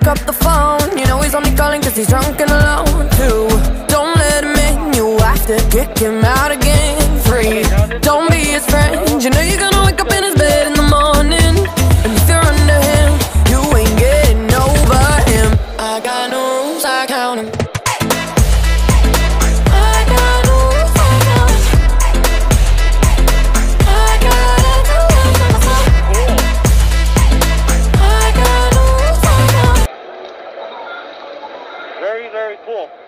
pick up the phone. You know he's only calling cause he's drunk and alone, too. Don't let him in, you have to kick him out again. Free, don't be his friend. You know you're gonna wake up in his bed in the morning. And if you're under him, you ain't getting over him. I got no rules, I count 'em. Cool.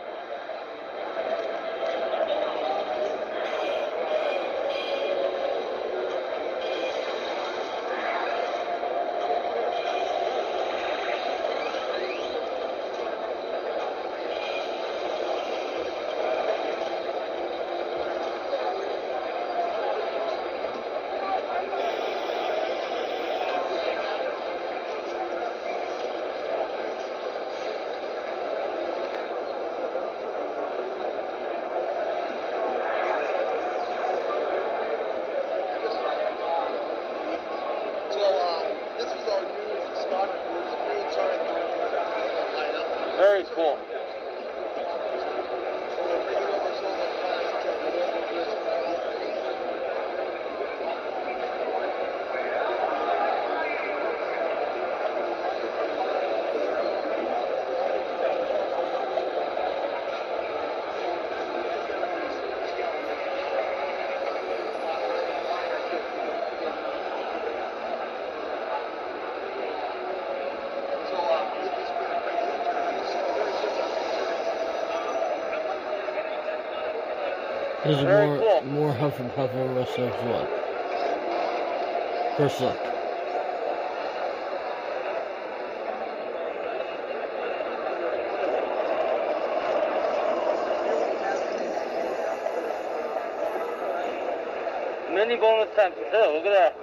Very cool. This is Very more cool. more Huff and Puff and rest of what? First look. Mini bonus times two. Look at that.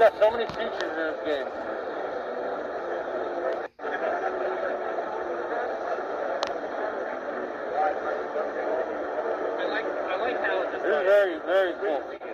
Got so many features in this game. This is very, very cool.